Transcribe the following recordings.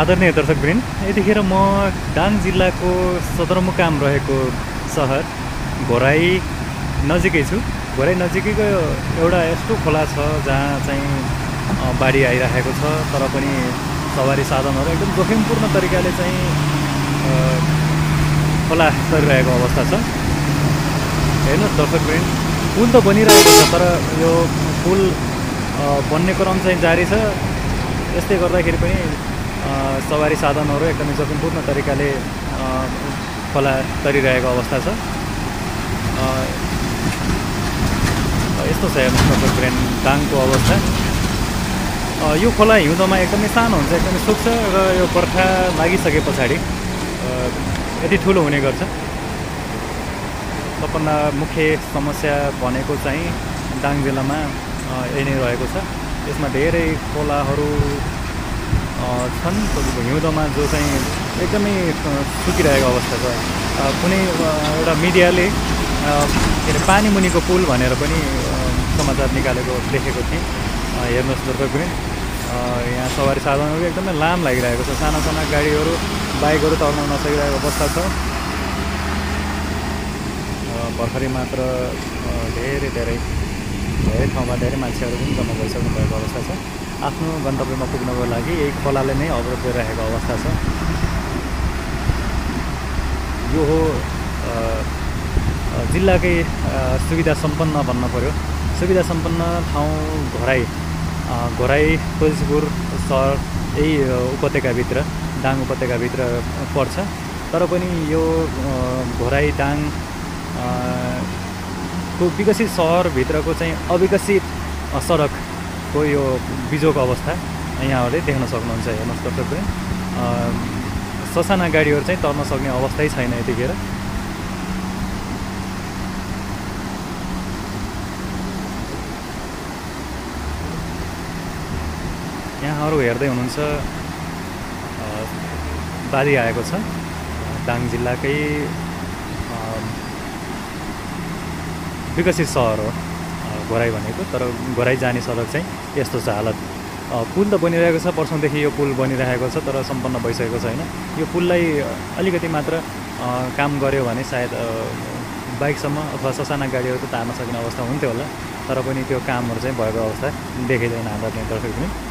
आदरणीय दर्शकवृन्द यतिखेर म दाङ जिल्लाको सदरमुकाम रहेको सहर घोराई नजिकै छु। घोराई नजिकैको एउटा यस्तो खोला छ जहाँ चाहिँ बाढी आइरहेको छ तर पनि सवारी साधनहरू एकदम जोखिमपूर्ण तरिकाले चाहिँ खोला तरिरहेको अवस्था छ। हेर्नुहोस् दर्शकवृन्द पुल त बनिरहेको छ तर यो पुल बन्ने क्रम चाहिँ जारी छ। यसले गर्दाखेरि पनि सवारी साधनहरू एकदमै जोखिमपूर्ण तरिकाले खोला तरिरहेको अवस्था छ। यस्तो छ हेर्नुहोस् दर्शकवृन्द दाङको अवस्था। यो खोला हिउँदोमा एकदमै सानो हुन्छ एकदमै सुक्छ र यो बर्खा लागिसके पछाडि यति ठुलो हुने गर्छ। सबभन्दा मुख्य समस्या भनेको चाहिँ दाङ जिल्लामा यही नै रहेको छ। यसमा धेरै खोलाहरू छन् हिउँदोमा जो चाहिँ एकदमै सुकिरहेको अवस्था छ कुनै एउटा मिडियाले के अरे पानी मुनिको पुल भनेर पनि समाचार निकालेको देखेको थिएँ हेर्नुहोस् दर्शकवृन्द अ, यहाँ सवारी साधनहरू एकदमै लाम लागिरहेको छ साना साना गाडीहरू बाइकहरू तर्न नसकिरहेको अवस्था छ भर्खरै मात्र धेरै धेरै धेरै ठाउँमा धेरै मान्छेहरू पनि जम्मा भइसक्नु भएको अवस्था छ आफ्नो गन्तव्यमा पुग्नको लागि यही खोलाले नै अवरोध गरिरहेको अवस्था छ। यो हो जिल्लाकै सुविधा सम्पन्न भन्न पऱ्यो सुविधा सम्पन्न ठाउँ घोराई घोराई तुलसीपुर सहर यही उपत्यकाभित्र दाङ उपत्यकाभित्र पर्छ। तर पनि यो घोराई दाङ को विकसित सहरभित्रको चाहिँ अविकसित अ, सडकको यो बिजोको अवस्था यहाँहरूले देख्न सक्नुहुन्छ हेर्नुहोस् दर्शकले ससाना गाडीहरू चाहिँ तर्न सक्ने अवस्थै छैन यतिखेर। यहाँहरू हेर्दै हुनुहुन्छ बाढी आएको छ दाङ जिल्लाकै विकसित सहर हो। घोराई भनेको तर घोराई जाने सडक चाहिँ यस्तो छ हालत। पुल त बनिरहेको छ वर्षौँदेखि यो पुल बनिरहेको छ तर सम्पन्न भइसकेको छैन यो पुललाई अलिकति मात्र काम गऱ्यो भने सायद बाइकसम्म अथवा ससाना गाडीहरू त तार्न सक्ने अवस्था हुन्थ्यो होला तर पनि त्यो कामहरू चाहिँ भएको अवस्था देखिँदैन हाम्रा त्यहाँ पनि।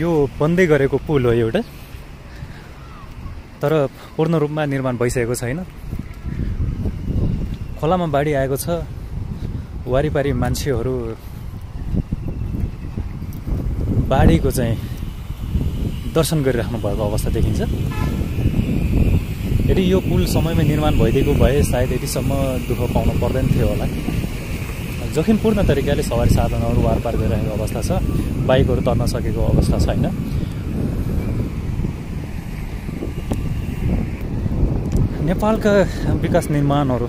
यो बन्दै गरेको पुल हो एउटा। तर पूर्ण रूपमा निर्माण भइसकेको छैन। खोलामा बाढी आएको छ। वारिपारि मान्छेहरू बाढीको चाहिँ दर्शन गरिराख्नु भएको अवस्था देखिन्छ। यदि यो पुल समयमै निर्माण भइदिएको भए सायद यतिसम्म दुःख पाउनु पर्दैन थियो होला। जोखिमपूर्ण तरिकाले सवारी साधनहरू वारपार गरिरहेको अवस्था छ। बाइकहरू तर्न सकेको अवस्था छैन। नेपालका विकास निर्माणहरू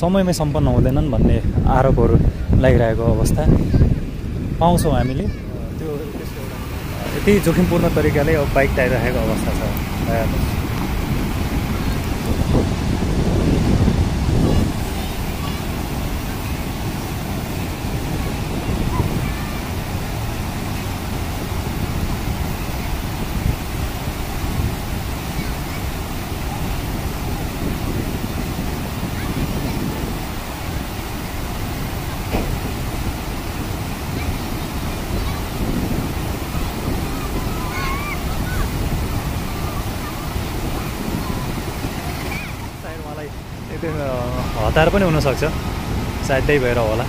समयमै सम्पन्न हुँदैनन् भन्ने आरोपहरू लागिरहेको अवस्था पाउँछौँ हामीले। त्यो यति जोखिमपूर्ण तरिकाले अब बाइक टाइरहेको अवस्था छ। हतार पनि हुनसक्छ। सायद त्यही भएर होला।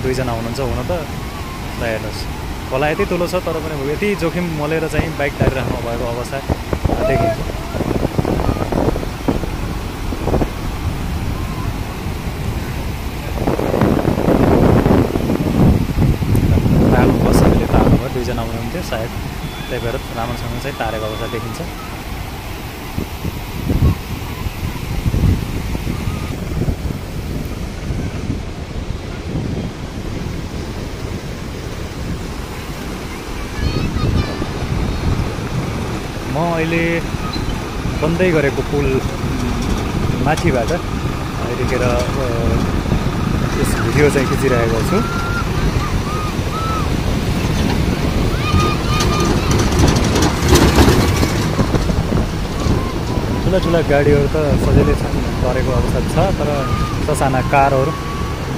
दुईजना हुनुहुन्छ हुन त ल हेर्नुहोस्। खोला यति ठुलो छ तर पनि यति जोखिम मलेर चाहिँ बाइक तारिराख्नु भएको अवस्था देखिन्छ तार्नु भयो सबैले तार्नुभयो दुईजना हुनुहुन्थ्यो सायद त्यही भएर राम्रोसँग चाहिँ तारेको अवस्था देखिन्छ। म अहिले बन्दै गरेको पुल माथिबाट यतिखेर यस भिडियो चाहिँ खिचिरहेको छु। ठुला ठुला गाडीहरू त सजिलै तरेको अवस्था छ तर ससाना कारहरू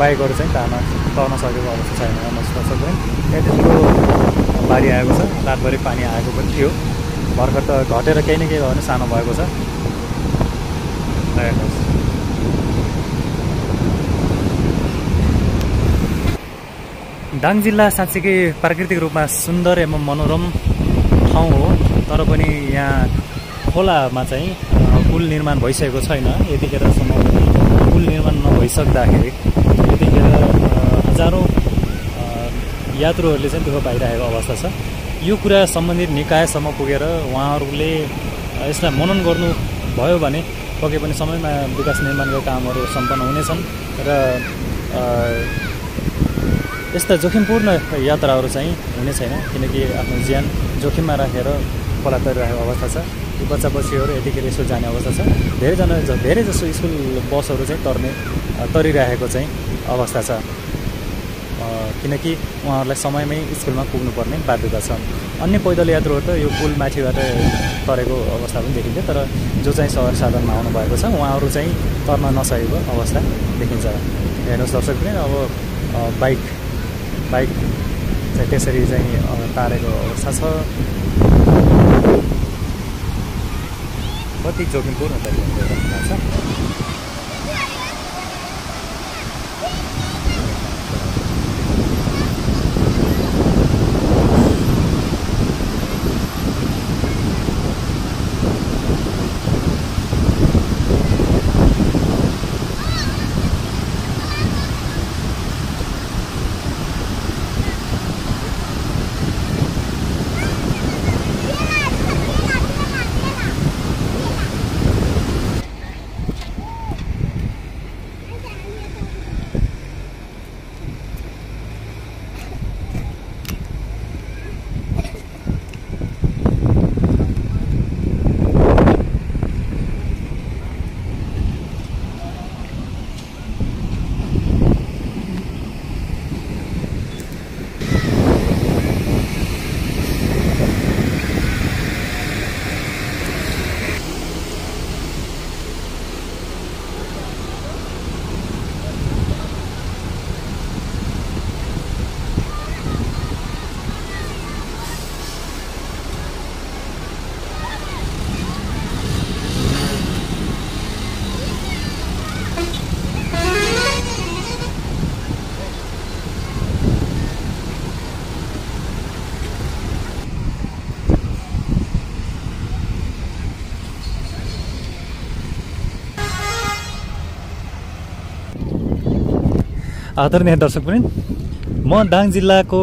बाइकहरू चाहिँ तार्न तर्न सकेको अवस्था छैन। पनि त्यहाँ ठुलो बाढी आएको छ रातभरि पानी आएको पनि थियो। भर्खर त घटेर केही न केही भयो भने सानो भएको छ। दाङ जिल्ला साँच्चीकै प्राकृतिक रूपमा सुन्दर एवं मनोरम ठाउँ हो तर पनि यहाँ खोलामा चाहिँ पुल निर्माण भइसकेको छैन। यतिखेरसम्म पुल निर्माण नभइसक्दाखेरि यतिखेर हजारौँ यात्रुहरूले चाहिँ दुःख पाइरहेको अवस्था छ। यो कुरा सम्बन्धित निकायसम्म पुगेर उहाँहरूले यसलाई मनन गर्नु भयो भने पके पनि समयमा विकास निर्माणका कामहरू सम्पन्न हुनेछन् र यस्ता जोखिमपूर्ण यात्राहरू चाहिँ हुने छैन किनकि आफ्नो ज्यान जोखिममा राखेर खोला तरिरहेको अवस्था छ। यी बच्चा बच्चीहरू यतिखेर स्कुल जाने अवस्था छ। धेरैजना धेरै जसो स्कुल बसहरू चाहिँ तर्ने तरिरहेको चाहिँ अवस्था छ। किनकि उहाँहरूलाई समयमै स्कुलमा पुग्नुपर्ने बाध्यता छ। अन्य पैदल यात्रुहरू त यो पुल माथिबाट तरेको अवस्था पनि देखिन्छ तर जो चाहिँ सवार साधनमा आउनुभएको छ उहाँहरू चाहिँ तर्न नसकेको अवस्था देखिन्छ। हेर्नुहोस् दर्शक पनि अब बाइक बाइक चाहिँ त्यसरी चाहिँ तारेको अवस्था छ। कति जोखिमपूर्ण तरिकाले आदरणीय दर्शक पनि म दाङ जिल्लाको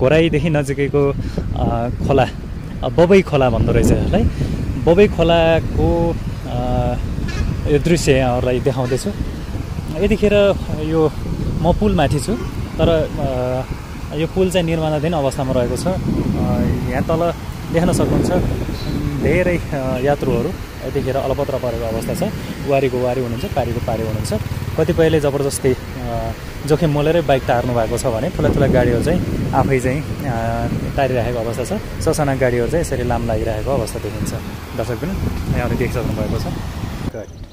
घोराईदेखि नजिकैको खोला बबई खोला भन्दो रहेछ यसलाई। बबई खोलाको यो दृश्य यहाँहरूलाई देखाउँदैछु। यतिखेर यो म पुलमाथि छु तर यो पुल चाहिँ निर्माणाधीन अवस्थामा रहेको छ। यहाँ तल देख्न सक्नुहुन्छ धेरै यात्रुहरू यतिखेर अलपत्र परेको अवस्था छ। वारीको वारी हुनुहुन्छ पारीको पारी हुनुहुन्छ। कतिपयले जबरजस्ती जोखिम मोलेरै बाइक टार्नु भएको छ भने ठुला ठुला गाडीहरू चाहिँ आफै चाहिँ तारिरहेको अवस्था छ। ससाना गाडीहरू चाहिँ यसरी लाम लागिरहेको अवस्था देखिन्छ। दर्शक पनि यहाँले देखिसक्नु भएको छ